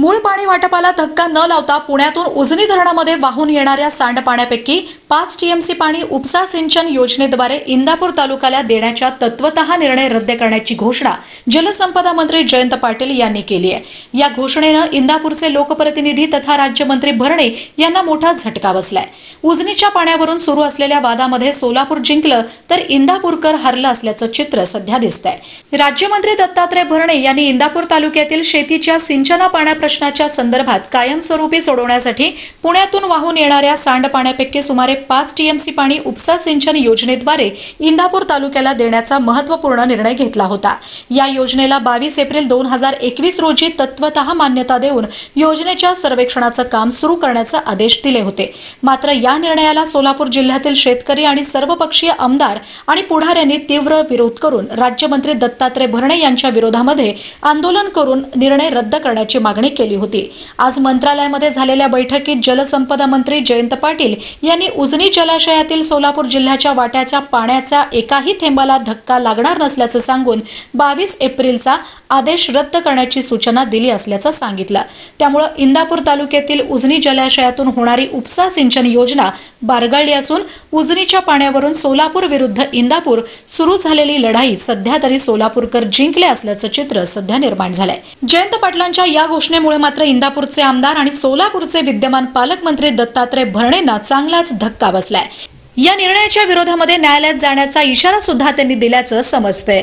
मूळ पाणी वाटपाला धक्का न लावता पुण्यातून उजनी धरणामध्ये वाहून येणाऱ्या सांडपाण्यापैकी पाच टीएमसी पाणी उपसा सिंचन योजनेद्वारे इंदापूर तालुक्याला देण्याच्या तत्वत निर्णय रद्द करण्याची घोषणा जलसंपदा मंत्री जयंत पाटील यांनी केली आहे. या घोषणेनं इंदापूरचे लोकप्रतिनिधी तथा राज्यमंत्री भरणे यांना मोठा झटका बसलाय. उजनीच्या पाण्यावरून सुरू असलेल्या वादामध्ये सोलापूर जिंकलं तर इंदापूरकर हरलं असल्याचं चित्र सध्या दिसतंय. राज्यमंत्री दत्तात्रय भरणे यांनी इंदापूर तालुक्यातील शेतीच्या सिंचना पाण्या प्रश्नाच्या संदर्भात कायमस्वरूपी सोडवण्यासाठी पुण्यातून वाहून येणाऱ्या सांडपाण्यापैकी सुमारे पाच टीएमसी पाणी उपसा सिंचन योजनेद्वारे इंदापूर तालुक्याला देण्याचा महत्त्वपूर्ण निर्णय घेतला होता. या योजनेला बावीस एप्रिल दोन हजार एकवीस रोजी तत्वत मान्यता देऊन योजनेच्या सर्वेक्षणाचं काम सुरू करण्याचे आदेश दिले होते. मात्र या निर्णयाला सोलापूर जिल्ह्यातील शेतकरी आणि सर्वपक्षीय आमदार आणि पुढाऱ्यांनी तीव्र विरोध करून राज्यमंत्री दत्तात्रय भरणे यांच्या विरोधामध्ये आंदोलन करून निर्णय रद्द करण्याची मागणी केली होती. आज मंत्रालयामध्ये झालेल्या बैठकीत जलसंपदा मंत्री जयंत पाटील यांनी उजनी जलाशयातील सोलापूर जिल्ह्याच्या वाट्याच्या पाण्याच्या एकाही थेंबाला धक्का लागणार नसल्याचं सांगून बावीस एप्रिलचा आदेश रद्द करण्याची सूचना दिली असल्याचं सांगितलं. त्यामुळं इंदापूर तालुक्यातील उजनी जलाशयातून होणारी उपसा सिंचन योजना बारगळली असून उजनीच्या पाण्यावरून सोलापूर विरुद्ध इंदापूर सुरू झालेली लढाई सध्या तरी सोलापूरकर जिंकले असल्याचं चित्र सध्या निर्माण झालंय. जयंत पाटलांच्या या घोषणेमुळे मात्र इंदापूरचे आमदार आणि सोलापूरचे विद्यमान पालकमंत्री दत्तात्रय भरणेंना चांगलाच धक्का धक्का बसलाय. या निर्णयाच्या विरोधामध्ये न्यायालयात जाण्याचा इशारा सुद्धा त्यांनी दिल्याचं समजतंय.